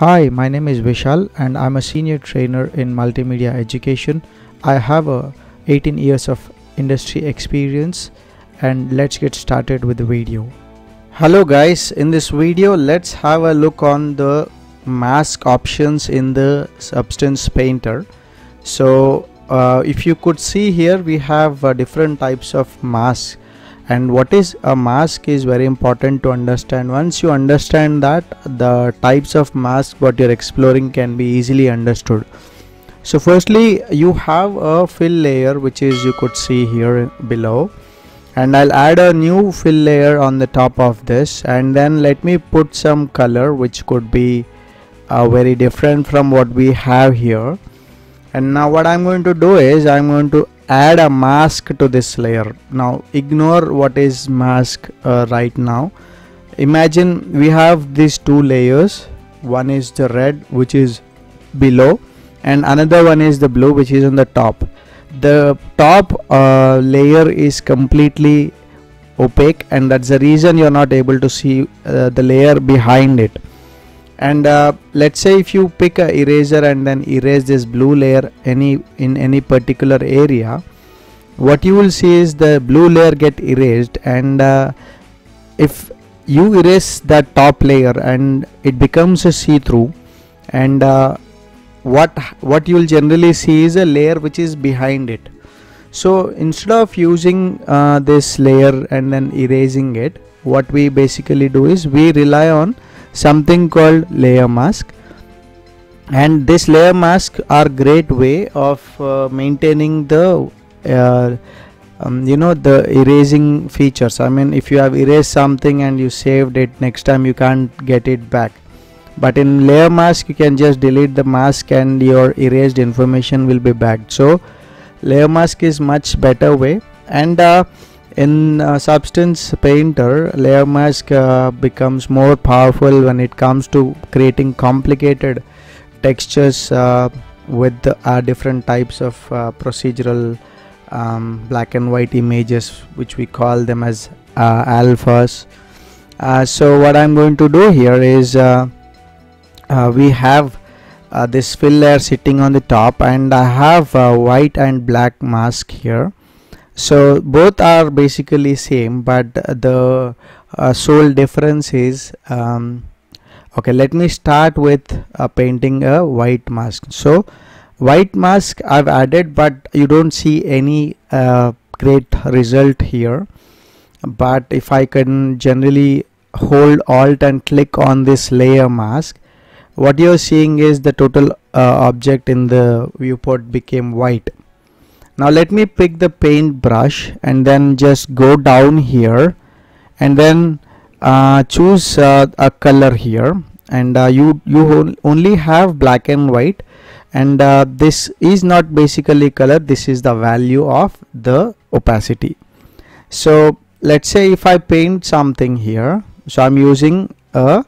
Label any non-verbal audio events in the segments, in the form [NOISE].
Hi, my name is Vishal and I'm a senior trainer in multimedia education. I have a 18 years of industry experience and let's get started with the video. Hello guys, in this video let's have a look on the mask options in the Substance Painter. So uh, if you could see here we have uh, different types of masks and what is a mask is very important to understand. Once you understand that the types of mask what you're exploring can be easily understood. So firstly you have a fill layer which is you could see here below. And I'll add a new fill layer on the top of this. And then let me put some color which could be uh, very different from what we have here. And now what I'm going to do is I'm going to add a mask to this layer. Now ignore what is mask uh, right now. Imagine we have these two layers. One is the red which is below and another one is the blue which is on the top. The top uh, layer is completely opaque and that's the reason you're not able to see uh, the layer behind it and uh, let's say if you pick a eraser and then erase this blue layer any in any particular area what you will see is the blue layer get erased and uh, if you erase that top layer and it becomes a see-through and uh, what what you will generally see is a layer which is behind it. So instead of using uh, this layer and then erasing it what we basically do is we rely on something called layer mask. And this layer mask are great way of uh, maintaining the uh, um, you know the erasing features. I mean if you have erased something and you saved it next time you can't get it back. But in layer mask you can just delete the mask and your erased information will be back. So layer mask is much better way. And uh, in uh, substance painter layer mask uh, becomes more powerful when it comes to creating complicated textures uh, with uh, different types of uh, procedural um, black and white images which we call them as uh, alphas. So what I'm going to do here is we have this fill layer sitting on the top and I have a white and black mask here so both are basically same but the uh, sole difference is um, okay let me start with uh, painting a white mask. So white mask I've added but you don't see any uh, great result here. But if I can generally hold alt and click on this layer mask what you're seeing is the total uh, object in the viewport became white now let me pick the paint brush and then just go down here and then uh, choose uh, a color here. And uh, you you only have black and white. And uh, this is not basically color. This is the value of the opacity. So let's say if I paint something here. So I'm using a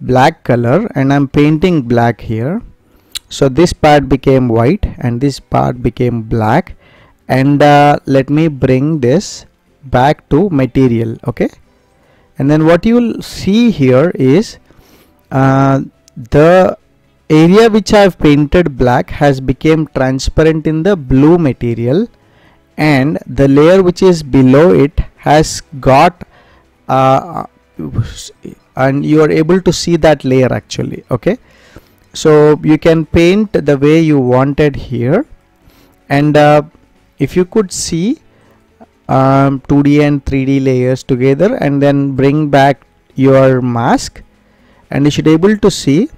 black color and I'm painting black here. So this part became white and this part became black and uh, let me bring this back to material okay? And then what you will see here is uh, the area which I have painted black has become transparent in the blue material. And the layer which is below it has got uh, and you are able to see that layer actually okay? So you can paint the way you wanted here. And uh, if you could see um, 2d and 3d layers together and then bring back your mask and you should able to see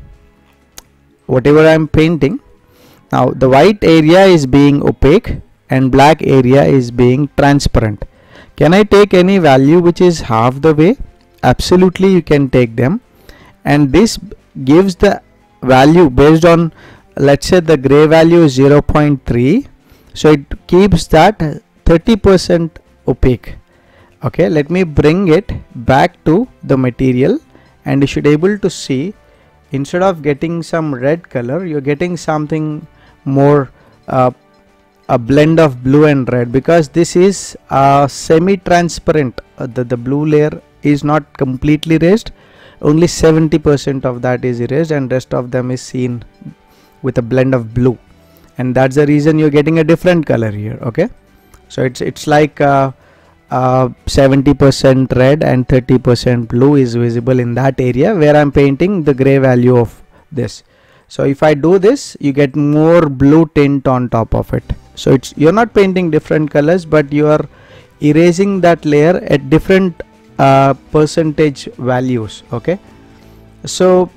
whatever I'm painting. Now the white area is being opaque and black area is being transparent. Can I take any value which is half the way? Absolutely you can take them. And this gives the value based on let's say the gray value is 0.3 so it keeps that 30% opaque. Okay let me bring it back to the material and you should able to see instead of getting some red color you're getting something more uh, a blend of blue and red because this is uh, semi transparent uh, the, the blue layer is not completely erased only 70% of that is erased and rest of them is seen with a blend of blue and that's the reason you're getting a different color here okay? So it's it's like 70% uh, uh, red and 30% blue is visible in that area where I'm painting the gray value of this. So if I do this you get more blue tint on top of it. So it's you're not painting different colors but you are erasing that layer at different uh, percentage values okay? So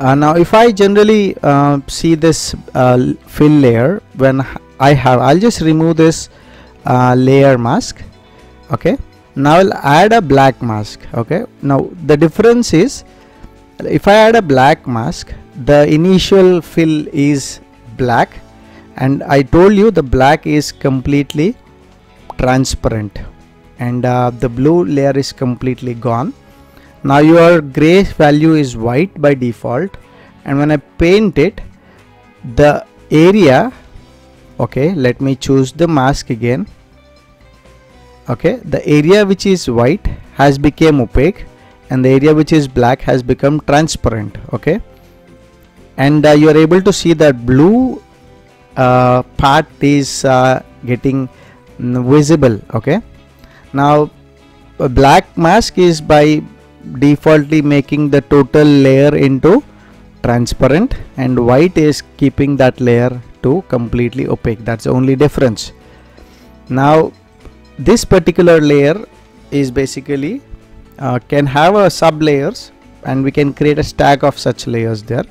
uh, now if I generally uh, see this uh, fill layer when I have I'll just remove this uh, layer mask okay? Now I'll add a black mask okay? Now the difference is if I add a black mask the initial fill is black and I told you the black is completely transparent and uh, the blue layer is completely gone now your gray value is white by default and when I paint it the area okay let me choose the mask again. Okay the area which is white has become opaque and the area which is black has become transparent okay? And uh, you are able to see that blue uh, part is uh, getting visible okay? Now a black mask is by defaultly making the total layer into transparent and white is keeping that layer to completely opaque. That's the only difference. Now this particular layer is basically uh, can have a sub layers and we can create a stack of such layers there.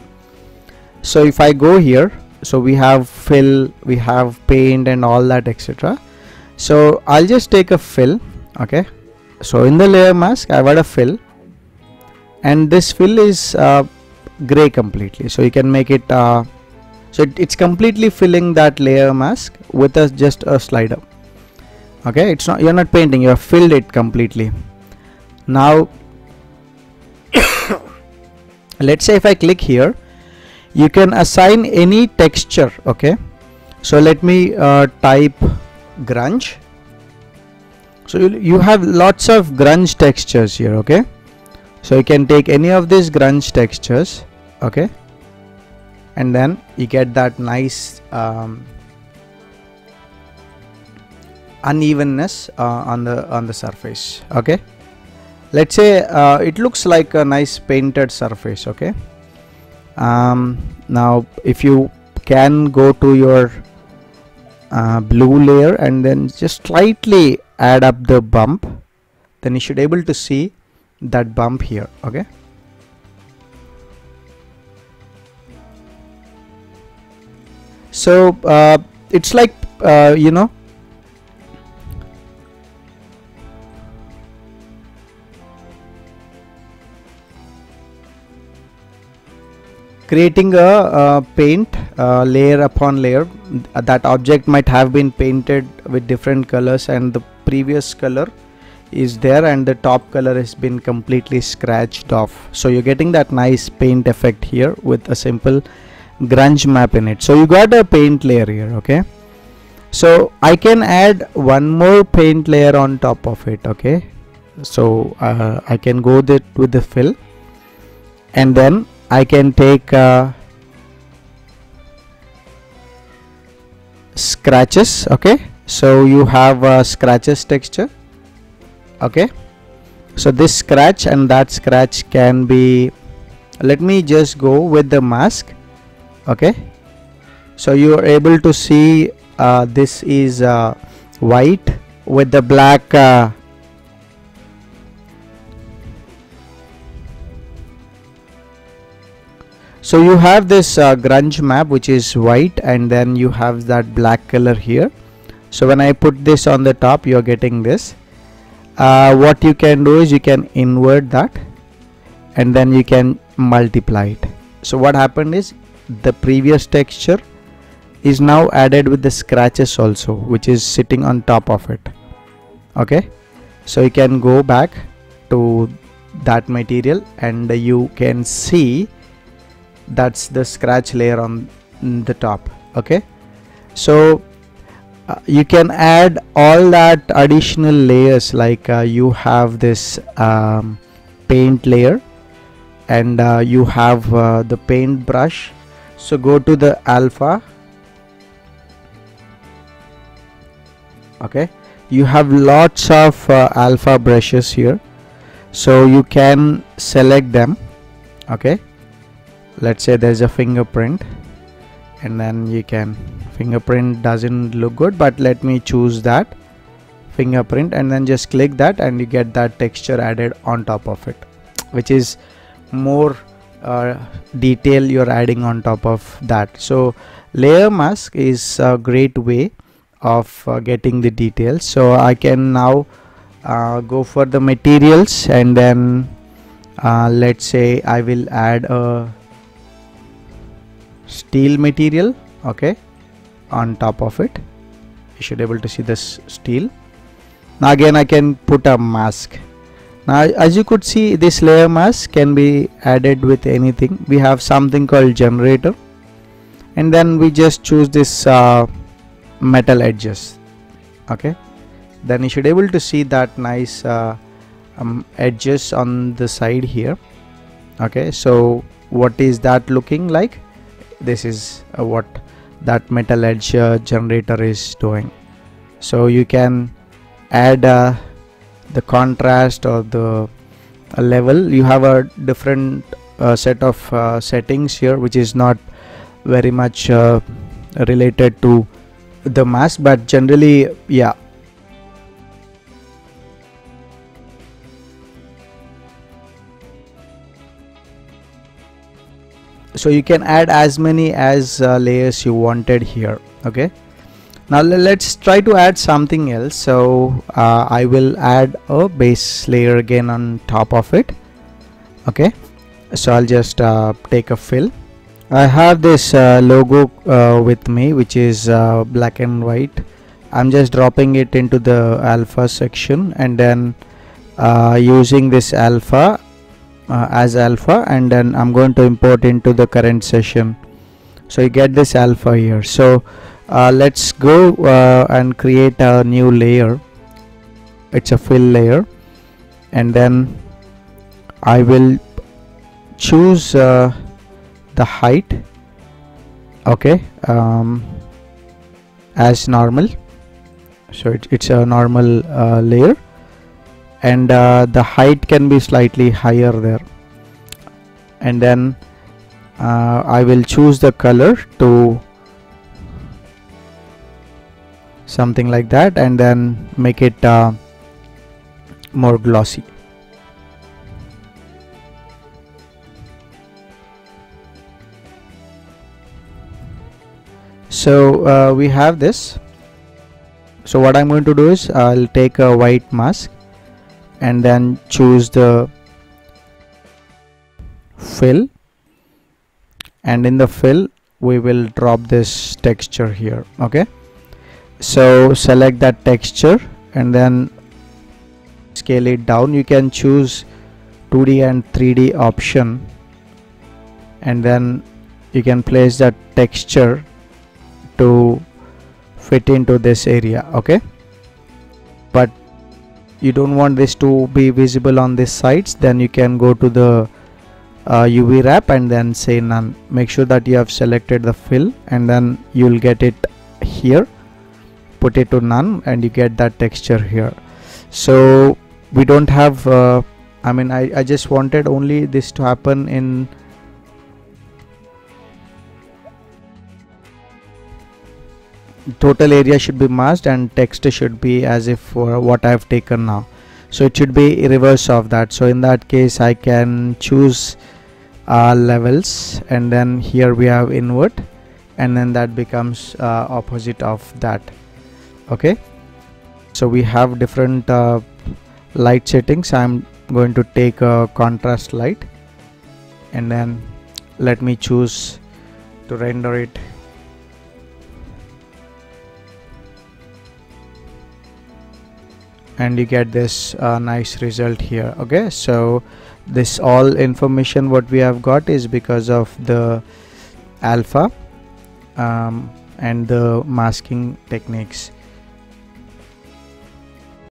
So if I go here so we have fill we have paint and all that etc so I'll just take a fill okay? So in the layer mask I've got a fill and this fill is uh, gray completely. So you can make it uh, so it, it's completely filling that layer mask with a, just a slider. Okay it's not you're not painting you have filled it completely. Now [COUGHS] let's say if I click here you can assign any texture okay? So let me uh, type grunge. So you, you have lots of grunge textures here okay so you can take any of these grunge textures okay? And then you get that nice um, unevenness uh, on the on the surface okay? Let's say uh, it looks like a nice painted surface okay? Um, now if you can go to your uh, blue layer and then just slightly add up the bump then you should able to see that bump here okay? So uh, it's like uh, you know creating a uh, paint uh, layer upon layer. That object might have been painted with different colors and the previous color is there and the top color has been completely scratched off. So you're getting that nice paint effect here with a simple grunge map in it. So you got a paint layer here okay? So I can add one more paint layer on top of it okay? So uh, I can go there with the fill. And then I can take uh, scratches okay? So you have a scratches texture okay? So this scratch and that scratch can be let me just go with the mask. Okay? So you are able to see uh, this is uh, white with the black uh, so you have this uh, grunge map which is white and then you have that black color here. So when I put this on the top you're getting this uh, what you can do is you can invert that and then you can multiply it. So what happened is the previous texture is now added with the scratches also which is sitting on top of it. Okay? So you can go back to that material and you can see that's the scratch layer on the top. Okay? So uh, you can add all that additional layers like uh, you have this um, paint layer and uh, you have uh, the paint brush so go to the alpha. Okay. You have lots of uh, alpha brushes here. So you can select them. Okay. Let's say there's a fingerprint and then you can fingerprint doesn't look good but let me choose that fingerprint and then just click that and you get that texture added on top of it which is more uh, detail you're adding on top of that. So layer mask is a great way of uh, getting the details. So I can now uh, go for the materials and then uh, let's say I will add a steel material okay on top of it. You should able to see this steel. Now again I can put a mask. Now as you could see this layer mask can be added with anything. We have something called generator. And then we just choose this uh, metal edges okay. Then you should able to see that nice uh, um, edges on the side here okay. So what is that looking like this is uh, what that metal edge uh, generator is doing. So you can add uh, the contrast or the uh, level. You have a different uh, set of settings here which is not very much related to the mask but generally yeah so you can add as many as uh, layers you wanted here okay? Now let's try to add something else. So uh, I will add a base layer again on top of it okay? So I'll just uh, take a fill. I have this uh, logo uh, with me which is uh, black and white. I'm just dropping it into the alpha section and then uh, using this alpha uh, as alpha and then I'm going to import into the current session. So you get this alpha here. So uh, let's go and create a new layer. It's a fill layer. And then I will choose the height. Okay um, as normal. So it, it's a normal uh, layer and uh, the height can be slightly higher there. And then uh, I will choose the color to something like that and then make it uh, more glossy. So uh, we have this. So what I'm going to do is I'll take a white mask and then choose the fill. And in the fill we will drop this texture here okay? So select that texture and then scale it down. You can choose 2d and 3d option. And then you can place that texture to fit into this area okay? But you don't want this to be visible on this sides then you can go to the uh, UV wrap and then say none. Make sure that you have selected the fill and then you'll get it here. Put it to none and you get that texture here. So we don't have uh, I mean I, I just wanted only this to happen in total area should be masked and text should be as if for what I have taken now. So it should be reverse of that. So in that case I can choose uh, levels and then here we have invert and then that becomes uh, opposite of that. Okay? So we have different uh, light settings. I'm going to take a contrast light and then let me choose to render it and you get this uh, nice result here okay? So this all information what we have got is because of the alpha um, and the masking techniques